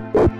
you.